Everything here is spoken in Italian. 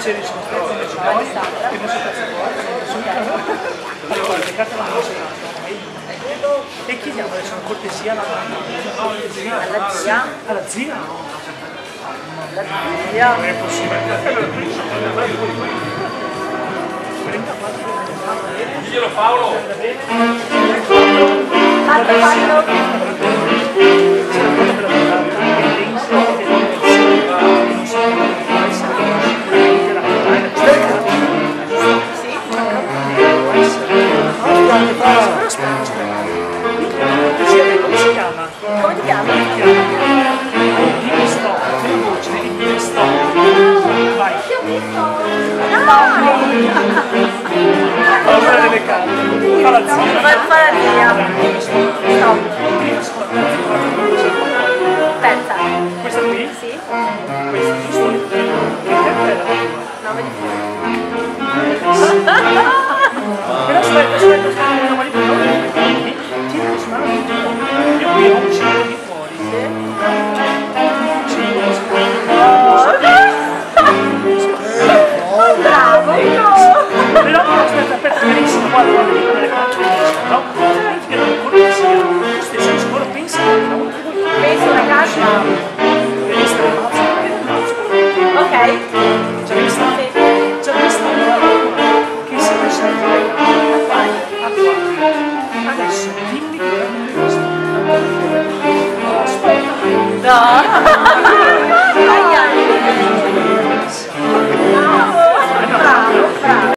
stato invece noi, che non carte vanno segnate e chiediamo adesso una cortesia alla Alla zia. Alla zia? La zia. Non è possibile. Diglielo Paolo! Chiama? Dimmi stop, la voce, dimmi stop. Vai. Dai! Allora delle carte. Fa la zia. Fa la zia. Stop. Terza. Questa qui? Sì? Questa, giusto? Che la Nove di più. Però aspetta, aspetta, aspetta, Ok. C'è questa, c'è questa che si presenta a quattro. Adesso dimmi che è questo. Aspetta. No.